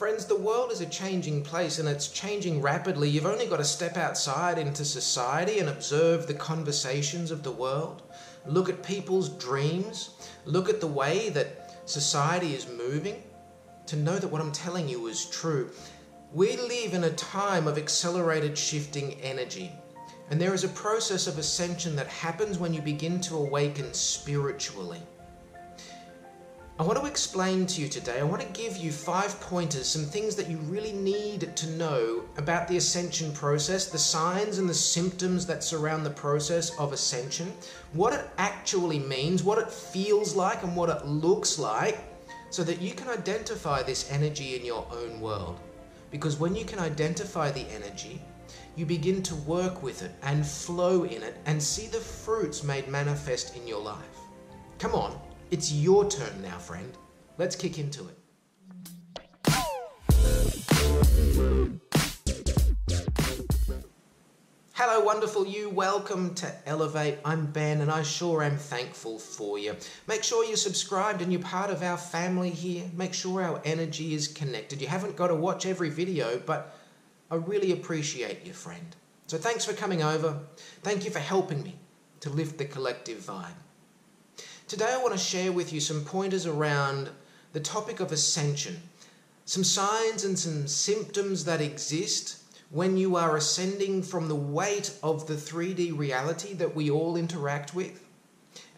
Friends, the world is a changing place and it's changing rapidly. You've only got to step outside into society and observe the conversations of the world. Look at people's dreams. Look at the way that society is moving to know that what I'm telling you is true. We live in a time of accelerated shifting energy. And there is a process of ascension that happens when you begin to awaken spiritually. I want to explain to you today, I want to give you five pointers, some things that you really need to know about the ascension process, the signs and the symptoms that surround the process of ascension, what it actually means, what it feels like, and what it looks like, so that you can identify this energy in your own world. Because when you can identify the energy, you begin to work with it and flow in it and see the fruits made manifest in your life. Come on, it's your turn now, friend. Let's kick into it. Hello, wonderful you. Welcome to Elevate. I'm Ben, and I sure am thankful for you. Make sure you're subscribed and you're part of our family here. Make sure our energy is connected. You haven't got to watch every video, but I really appreciate you, friend. So thanks for coming over. Thank you for helping me to lift the collective vibe. Today I want to share with you some pointers around the topic of ascension, some signs and some symptoms that exist when you are ascending from the weight of the 3D reality that we all interact with,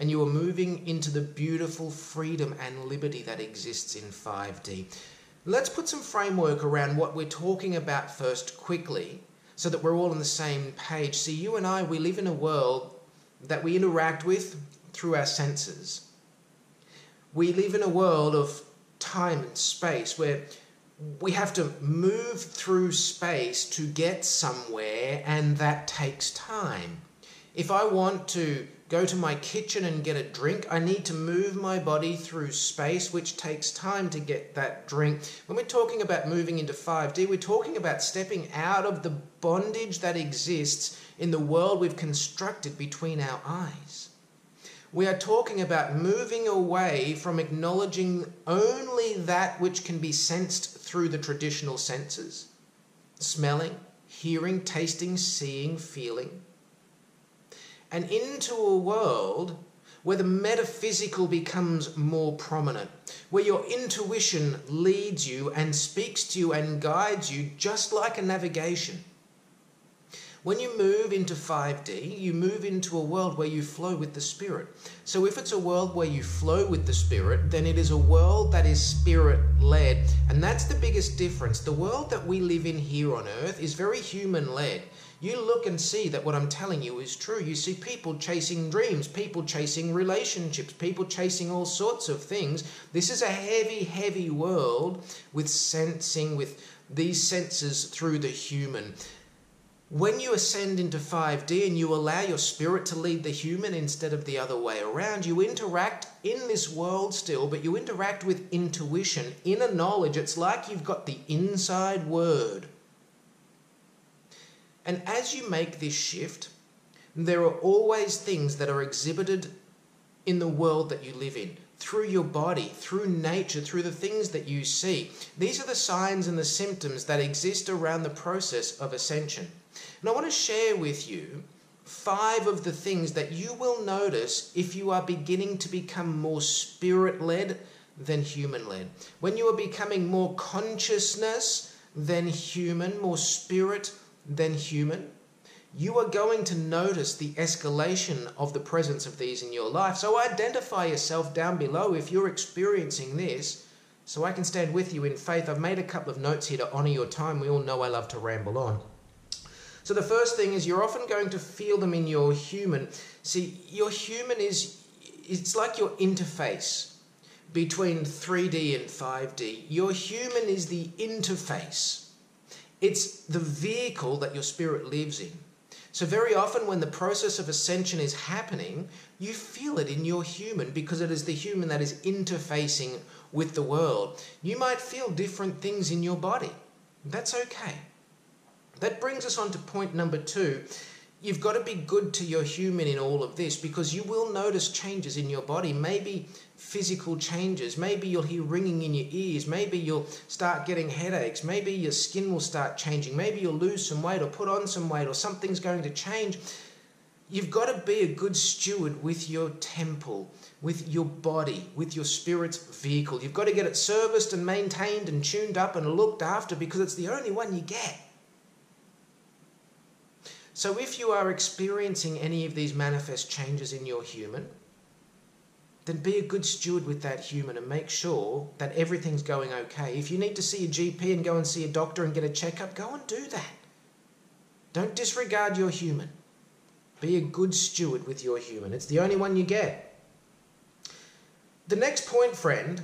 and you are moving into the beautiful freedom and liberty that exists in 5D. Let's put some framework around what we're talking about first quickly so that we're all on the same page. See, you and I, we live in a world that we interact with through our senses. We live in a world of time and space where we have to move through space to get somewhere, and that takes time. If I want to go to my kitchen and get a drink, I need to move my body through space, which takes time to get that drink. When we're talking about moving into 5D, we're talking about stepping out of the bondage that exists in the world we've constructed between our eyes we are talking about moving away from acknowledging only that which can be sensed through the traditional senses smelling, hearing, tasting, seeing, feeling and into a world where the metaphysical becomes more prominent, where your intuition leads you and speaks to you and guides you just like a navigation. When you move into 5D, you move into a world where you flow with the Spirit. So if it's a world where you flow with the Spirit, then it is a world that is Spirit led. And that's the biggest difference. The world that we live in here on earth is very human led. You look and see that what I'm telling you is true. You see people chasing dreams, people chasing relationships, people chasing all sorts of things. This is a heavy, heavy world with sensing, with these senses through the human. When you ascend into 5D and you allow your spirit to lead the human instead of the other way around, you interact in this world still, but you interact with intuition, inner knowledge. It's like you've got the inside word. And as you make this shift, there are always things that are exhibited in the world that you live in through your body, through nature, through the things that you see. These are the signs and the symptoms that exist around the process of ascension. And I want to share with you five of the things that you will notice if you are beginning to become more spirit led than human led. When you are becoming more consciousness than human, more spirit than human, you are going to notice the escalation of the presence of these in your life. So identify yourself down below if you're experiencing this so I can stand with you in faith. I've made a couple of notes here to honor your time. We all know I love to ramble on. So the first thing is you're often going to feel them in your human. See, your human is it's like your interface between 3D and 5D. Your human is the interface. It's the vehicle that your spirit lives in. So very often when the process of ascension is happening, you feel it in your human because it is the human that is interfacing with the world. You might feel different things in your body. That's okay. That brings us on to point number two. You've got to be good to your human in all of this because you will notice changes in your body. Maybe physical changes. Maybe you'll hear ringing in your ears. Maybe you'll start getting headaches. Maybe your skin will start changing. Maybe you'll lose some weight or put on some weight or something's going to change. You've got to be a good steward with your temple, with your body, with your spirit's vehicle. You've got to get it serviced and maintained and tuned up and looked after because it's the only one you get. So if you are experiencing any of these manifest changes in your human, then be a good steward with that human and make sure that everything's going okay. If you need to see a GP and go and see a doctor and get a checkup, go and do that. Don't disregard your human. Be a good steward with your human. It's the only one you get. The next point, friend,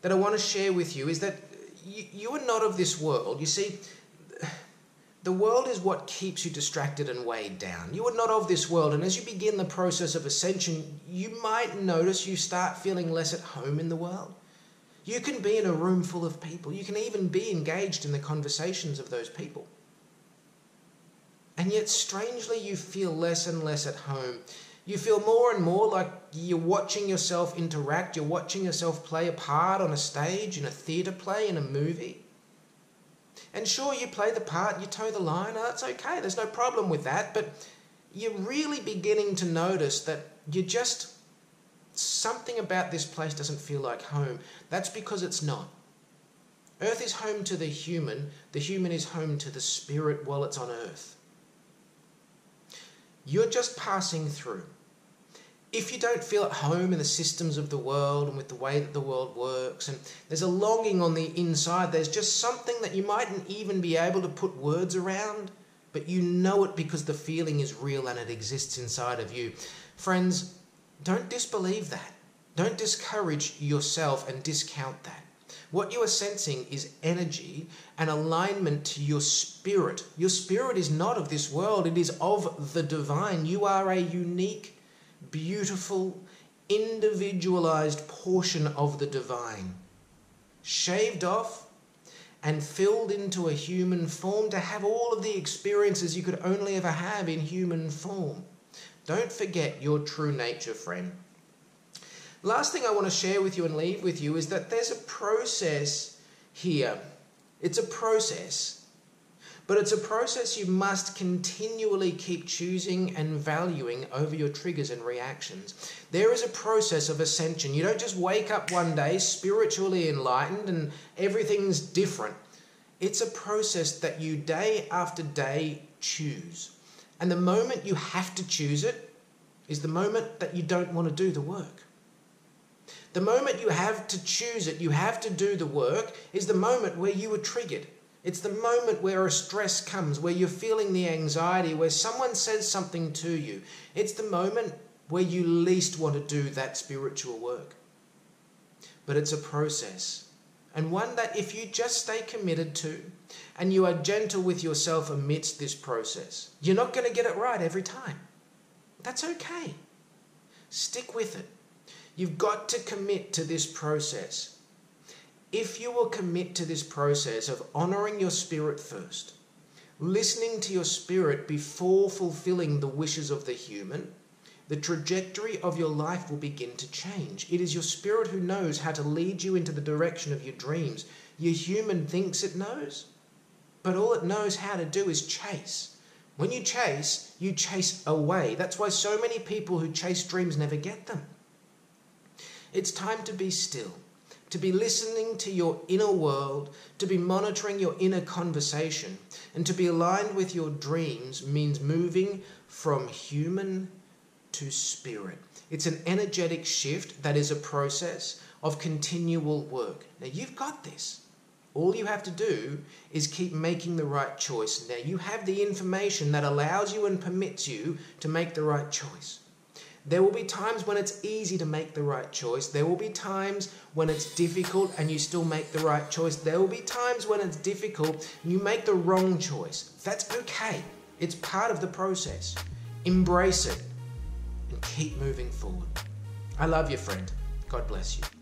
that I want to share with you is that you, you are not of this world. You see, the world is what keeps you distracted and weighed down. You are not of this world, and as you begin the process of ascension, you might notice you start feeling less at home in the world. You can be in a room full of people, you can even be engaged in the conversations of those people. And yet, strangely, you feel less and less at home. You feel more and more like you're watching yourself interact, you're watching yourself play a part on a stage, in a theatre play, in a movie. And sure, you play the part, you toe the line, oh, that's okay, there's no problem with that, but you're really beginning to notice that you just, something about this place doesn't feel like home. That's because it's not. Earth is home to the human, the human is home to the spirit while it's on earth. You're just passing through. If you don't feel at home in the systems of the world and with the way that the world works, and there's a longing on the inside, there's just something that you mightn't even be able to put words around, but you know it because the feeling is real and it exists inside of you. Friends, don't disbelieve that. Don't discourage yourself and discount that. What you are sensing is energy and alignment to your spirit. Your spirit is not of this world, it is of the divine. You are a unique, beautiful, individualized portion of the divine, shaved off and filled into a human form to have all of the experiences you could only ever have in human form. Don't forget your true nature, friend. Last thing I want to share with you and leave with you is that there's a process here. It's a process. But it's a process you must continually keep choosing and valuing over your triggers and reactions. There is a process of ascension. You don't just wake up one day spiritually enlightened and everything's different. It's a process that you day after day choose. And the moment you have to choose it is the moment that you don't want to do the work. The moment you have to choose it, you have to do the work, is the moment where you are triggered. It's the moment where a stress comes, where you're feeling the anxiety, where someone says something to you. It's the moment where you least want to do that spiritual work. But it's a process, and one that if you just stay committed to, and you are gentle with yourself amidst this process, you're not going to get it right every time. That's okay. Stick with it. You've got to commit to this process. If you will commit to this process of honoring your spirit first, listening to your spirit before fulfilling the wishes of the human, the trajectory of your life will begin to change. It is your spirit who knows how to lead you into the direction of your dreams. Your human thinks it knows, but all it knows how to do is chase. When you chase, you chase away. That's why so many people who chase dreams never get them. It's time to be still, to be listening to your inner world, to be monitoring your inner conversation, and to be aligned with your dreams means moving from human to spirit. It's an energetic shift that is a process of continual work. Now, you've got this. All you have to do is keep making the right choice. Now, you have the information that allows you and permits you to make the right choice. There will be times when it's easy to make the right choice. There will be times when it's difficult and you still make the right choice. There will be times when it's difficult and you make the wrong choice. That's okay. It's part of the process. Embrace it and keep moving forward. I love you, friend. God bless you.